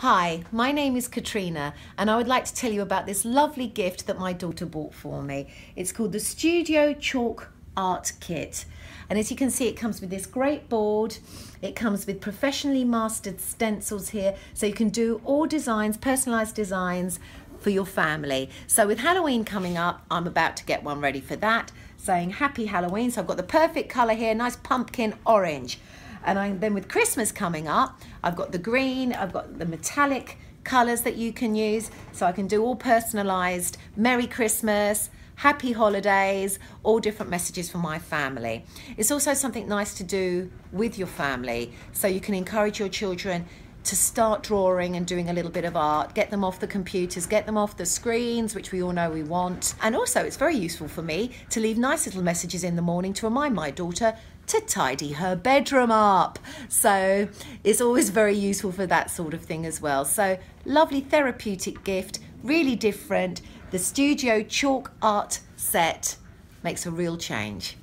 Hi, my name is Katrina, and I would like to tell you about this lovely gift that my daughter bought for me. It's called the Studio Chalk Art Kit. And as you can see, it comes with this great board. It comes with professionally mastered stencils here, so you can do all designs, personalized designs for your family. So with Halloween coming up, I'm about to get one ready for that, saying happy Halloween. So I've got the perfect color here, nice pumpkin orange. And I, then with Christmas coming up, I've got the green, I've got the metallic colours that you can use. So I can do all personalised Merry Christmas, Happy Holidays, all different messages for my family. It's also something nice to do with your family. So you can encourage your children to start drawing and doing a little bit of art, get them off the computers, get them off the screens, which we all know we want. And also, it's very useful for me to leave nice little messages in the morning to remind my daughter to tidy her bedroom up. So it's always very useful for that sort of thing as well. So, lovely therapeutic gift, really different. The Studio Chalk Art set makes a real change.